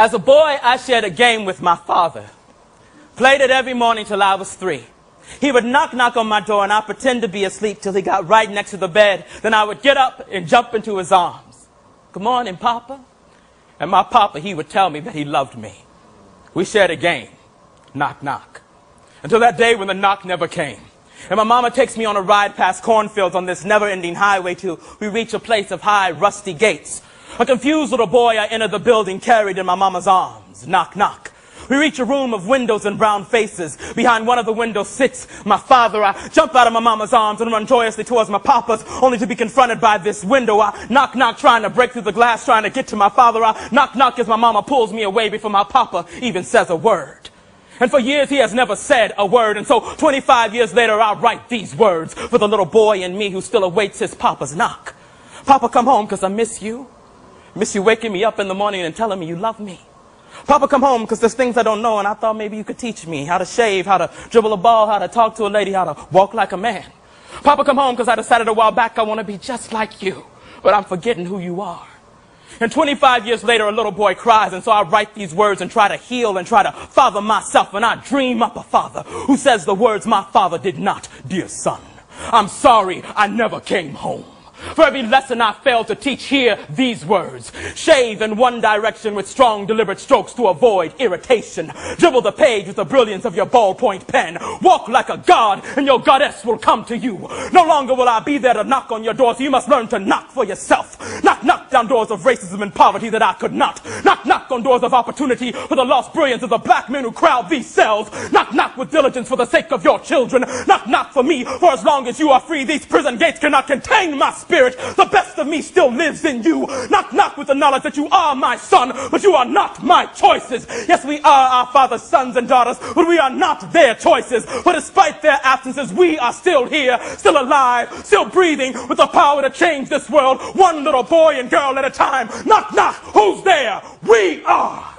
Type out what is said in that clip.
As a boy, I shared a game with my father. Played it every morning till I was three. He would knock, knock on my door and I'd pretend to be asleep till he got right next to the bed. Then I would get up and jump into his arms. Good morning, Papa. And my papa, he would tell me that he loved me. We shared a game. Knock, knock. Until that day when the knock never came. And my mama takes me on a ride past cornfields on this never-ending highway till we reach a place of high, rusty gates. A confused little boy, I enter the building carried in my mama's arms. Knock, knock. We reach a room of windows and brown faces. Behind one of the windows sits my father. I jump out of my mama's arms and run joyously towards my papa's, only to be confronted by this window. I knock, knock, trying to break through the glass, trying to get to my father. I knock, knock as my mama pulls me away before my papa even says a word. And for years he has never said a word. And so 25 years later, I write these words for the little boy in me who still awaits his papa's knock. Papa, come home because I miss you. Miss you waking me up in the morning and telling me you love me. Papa, come home because there's things I don't know and I thought maybe you could teach me how to shave, how to dribble a ball, how to talk to a lady, how to walk like a man. Papa, come home because I decided a while back I want to be just like you, but I'm forgetting who you are. And 25 years later, a little boy cries, and so I write these words and try to heal and try to father myself, and I dream up a father who says the words my father did not, dear son. I'm sorry I never came home. For every lesson I failed to teach, hear these words. Shave in one direction with strong, deliberate strokes to avoid irritation. Dribble the page with the brilliance of your ballpoint pen. Walk like a god, and your goddess will come to you. No longer will I be there to knock on your door, so you must learn to knock for yourself. Knock, knock down doors of racism and poverty that I could not. Knock, knock on doors of opportunity for the lost brilliance of the black men who crowd these cells. Knock, knock with diligence for the sake of your children. Knock, knock for me, for as long as you are free, these prison gates cannot contain my spirit the best of me still lives in you. Knock, knock with the knowledge that you are my son, but you are not my choices. Yes, we are our father's sons and daughters, but we are not their choices. For despite their absences, we are still here, still alive, still breathing with the power to change this world, one little boy and girl at a time. Knock, knock, who's there? We are.